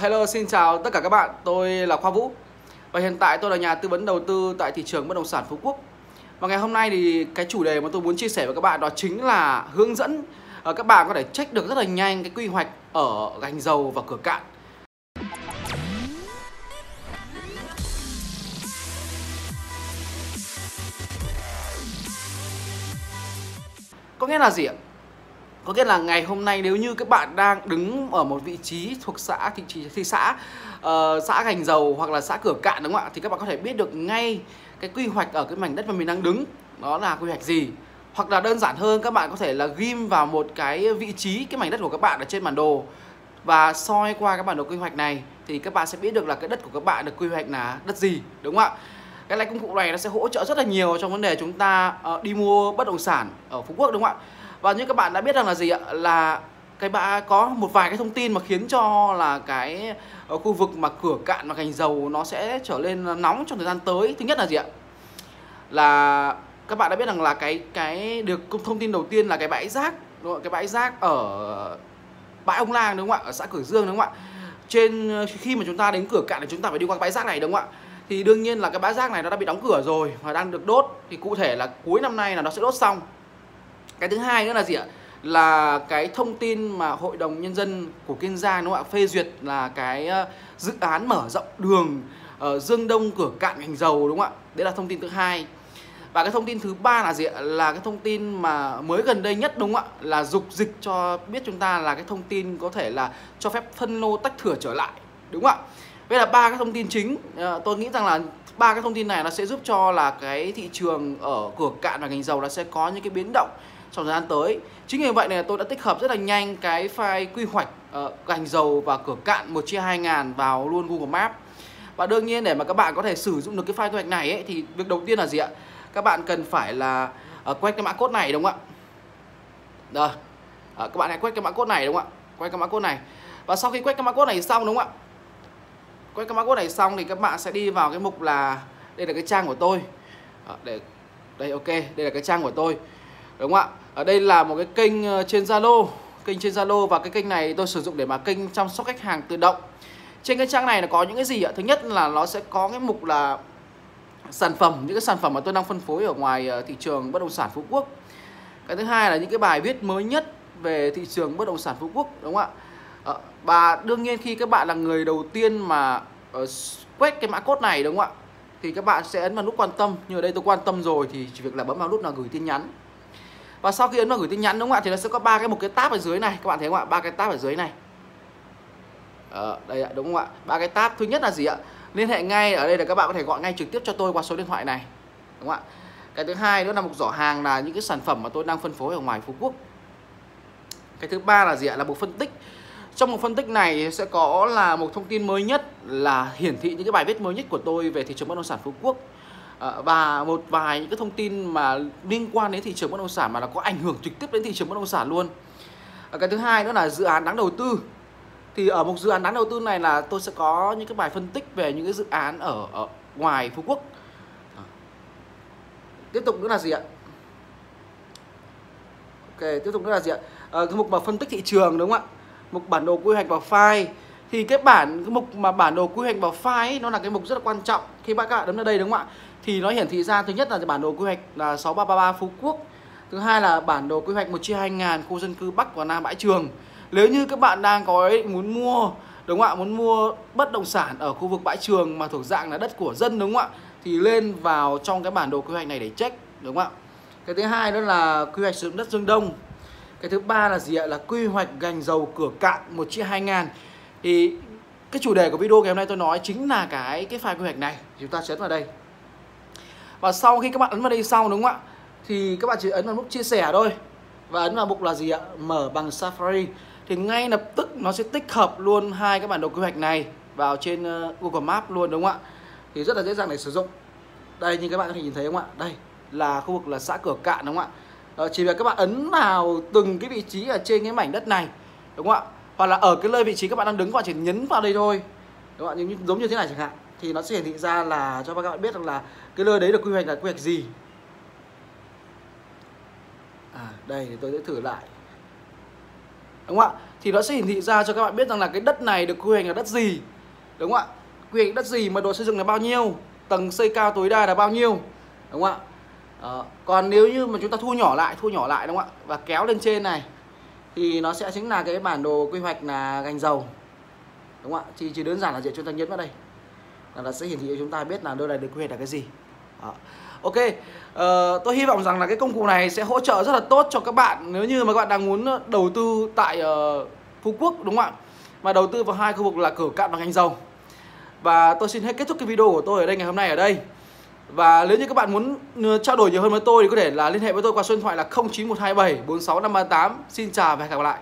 Hello, xin chào tất cả các bạn. Tôi là Khoa Vũ. Và hiện tại tôi là nhà tư vấn đầu tư tại thị trường bất động sản Phú Quốc. Và ngày hôm nay thì cái chủ đề mà tôi muốn chia sẻ với các bạn đó chính là hướng dẫn ờ, các bạn có thể check được rất là nhanh cái quy hoạch ở gành dầu và cửa cạn. Có nghĩa là gì ạ? Có nghĩa là ngày hôm nay nếu như các bạn đang đứng ở một vị trí thuộc xã thị thị, thị xã uh, xã gành dầu hoặc là xã cửa cạn đúng không ạ? Thì các bạn có thể biết được ngay cái quy hoạch ở cái mảnh đất mà mình đang đứng. Đó là quy hoạch gì? Hoặc là đơn giản hơn các bạn có thể là ghim vào một cái vị trí cái mảnh đất của các bạn ở trên bản đồ. Và soi qua cái bản đồ quy hoạch này thì các bạn sẽ biết được là cái đất của các bạn được quy hoạch là đất gì đúng không ạ? Cái này công cụ này nó sẽ hỗ trợ rất là nhiều trong vấn đề chúng ta uh, đi mua bất động sản ở Phú Quốc đúng không ạ? Và như các bạn đã biết rằng là gì ạ? Là cái bạn có một vài cái thông tin mà khiến cho là cái ờ, khu vực mà cửa cạn và ngành dầu nó sẽ trở lên nóng trong thời gian tới. Thứ nhất là gì ạ? Là các bạn đã biết rằng là cái cái được thông tin đầu tiên là cái bãi rác, đúng không? cái bãi rác ở bãi ông lang, đúng không ạ? Ở xã cửa dương, đúng không ạ? Trên ờ, khi mà chúng ta đến cửa cạn thì chúng ta phải đi qua cái bãi rác này, đúng không ạ? Thì đương nhiên là cái bãi rác này nó đã bị đóng cửa rồi và đang được đốt. Thì cụ thể là cuối năm nay là nó sẽ đốt xong cái thứ hai nữa là gì ạ? Là cái thông tin mà hội đồng nhân dân của kiên giang đúng không ạ? Phê duyệt là cái ờ, dự án mở rộng đường ở dương đông cửa cạn ngành dầu đúng không ạ? Đấy là thông tin thứ hai. Và cái thông tin thứ ba là gì ạ? Là cái thông tin mà mới gần đây nhất đúng không ạ? Là dục dịch cho biết chúng ta là cái thông tin có thể là cho phép phân lô tách thửa trở lại đúng không ạ? Đây là ba cái thông tin chính uh, tôi nghĩ rằng là ba cái thông tin này nó sẽ giúp cho là cái thị trường ở cửa cạn và ngành dầu nó sẽ có những cái biến động trong thời gian tới. Chính vì vậy này tôi đã tích hợp rất là nhanh cái file quy hoạch uh, gành dầu và cửa cạn một chia hai ngàn vào luôn Google Maps. Và đương nhiên để mà các bạn có thể sử dụng được cái file quy hoạch này ấy, thì việc đầu tiên là gì ạ? Các bạn cần phải là uh, quét cái mã code này đúng không ạ? Rồi uh, các bạn hãy quét cái mã code này đúng không ạ? Quét cái mã code này. Và sau khi quét cái mã code này xong đúng không ạ? Quét cái mã code này xong thì các bạn sẽ đi vào cái mục là đây là cái trang của tôi. À, để đây ok đây là cái trang của tôi đúng không ạ? Ở đây là một cái kênh ờ, trên Zalo. Kênh trên Zalo và cái kênh này tôi sử dụng để mà kênh chăm sóc khách hàng tự động. Trên cái trang này nó có những cái gì ạ? Thứ nhất là nó sẽ có cái mục là sản phẩm, những cái sản phẩm mà tôi đang phân phối ở ngoài ờ, thị trường bất động sản Phú Quốc. Cái thứ hai là những cái bài viết mới nhất về thị trường bất động sản Phú Quốc, đúng không ạ? Ờ, và đương nhiên khi các bạn là người đầu tiên mà quét cái mã code này, đúng không ạ? Thì các bạn sẽ ấn vào nút quan tâm. Như ở đây tôi quan tâm rồi thì chỉ việc là bấm vào nút là gửi tin nhắn và sau khi ấn vào gửi tin nhắn đúng không ạ thì nó sẽ có ba cái một cái tab ở dưới này. Các bạn thấy không ạ? Ba cái tab ở dưới này. Ờ, đây ạ đúng không ạ? Ba cái tab. Thứ nhất là gì ạ? Liên hệ ngay ở đây là các bạn có thể gọi ngay trực tiếp cho tôi qua số điện thoại này. Đúng không ạ? Cái thứ hai nữa là một giỏ hàng là những cái sản phẩm mà tôi đang phân phối ở ngoài phú quốc. Cái thứ ba là gì ạ? Là một phân tích. Trong một phân tích này sẽ có là một thông tin mới nhất là hiển thị những cái bài viết mới nhất của tôi về thị trường bất động sản phú quốc. Ờ, và một vài những cái thông tin mà liên quan đến thị trường bất động sản mà nó có ảnh hưởng trực tiếp đến thị trường bất động sản luôn. Ờ, cái thứ hai nữa là dự án đáng đầu tư. Thì ở một dự án đáng đầu tư này là tôi sẽ có những cái bài phân tích về những cái dự án ở, ở ngoài Phú Quốc. Ờ. Tiếp tục nữa là gì ạ? Ok tiếp tục nữa là gì ạ? À, cái mục mà phân tích thị trường đúng không ạ? Mục bản đồ quy hoạch và file. Thì cái bản cái mục mà bản đồ quy hoạch và file ấy, nó là cái mục rất là quan trọng. Khi các bạn đấm ở đây đúng không ạ? Thì nó hiển thị ra, thứ nhất là bản đồ quy hoạch là 6333 Phú Quốc. Thứ hai là bản đồ quy hoạch một chia hai ngàn, khu dân cư Bắc và Nam Bãi Trường. Nếu như các bạn đang có ý muốn mua, đúng không ạ? Muốn mua bất động sản ở khu vực Bãi Trường mà thuộc dạng là đất của dân, đúng không ạ? Thì lên vào trong cái bản đồ quy hoạch này để check, đúng không ạ? Cái thứ hai đó là quy hoạch sử dụng đất Dương Đông. Cái thứ ba là gì ạ? Là quy hoạch gành dầu cửa cạn một chia hai ngàn. Thì cái chủ đề của video ngày hôm nay tôi nói chính là cái cái file quy hoạch này. Chúng ta chấn vào đây và sau khi các bạn ấn vào đây xong đúng không ạ? Thì các bạn chỉ ấn vào nút chia sẻ thôi. Và ấn vào mục là gì ạ? Mở bằng Safari. Thì ngay lập tức nó sẽ tích hợp luôn hai cái bản đồ quy hoạch này vào trên ờ, Google Maps luôn đúng không ạ? Thì rất là dễ dàng để sử dụng. Đây như các bạn có thể nhìn thấy không ạ? Đây là khu vực là xã cửa cạn đúng không ạ? Ờ, chỉ việc các bạn ấn vào từng cái vị trí ở trên cái mảnh đất này đúng không ạ? Hoặc là ở cái nơi vị trí các bạn đang đứng các bạn chỉ nhấn vào đây thôi. Đúng không ạ? Giống như thế này chẳng hạn thì nó sẽ hiển thị ra là, cho các bạn biết rằng là cái nơi đấy được quy hoạch là quy hoạch gì. À đây, thì tôi sẽ thử lại. Đúng không ạ? Thì nó sẽ hiển thị ra cho các bạn biết rằng là cái đất này được quy hoạch là đất gì. Đúng không ạ? Quy hoạch đất gì, mật độ xây dựng là bao nhiêu, tầng xây cao tối đa là bao nhiêu. Đúng không ạ? Đó. còn nếu như mà chúng ta thu nhỏ lại, thu nhỏ lại, đúng không ạ? Và kéo lên trên này, thì nó sẽ chính là cái bản đồ quy hoạch là gành dầu. Đúng không ạ? Thì chỉ đơn giản là dễ chúng ta nhấn vào đây là nó sẽ hiển thị cho chúng ta biết là nơi này được quy hoạch là cái gì Đó. Ok, uh, tôi hy vọng rằng là cái công cụ này sẽ hỗ trợ rất là tốt cho các bạn nếu như mà các bạn đang muốn đầu tư tại uh, Phú Quốc đúng không ạ? Mà đầu tư vào hai khu vực là cửa cạn và ngành dầu. Và tôi xin hết kết thúc cái video của tôi ở đây ngày hôm nay ở đây. Và nếu như các bạn muốn ờ, trao đổi nhiều hơn với tôi thì có thể là liên hệ với tôi qua số điện thoại là 09127 46538. Xin chào và hẹn gặp lại.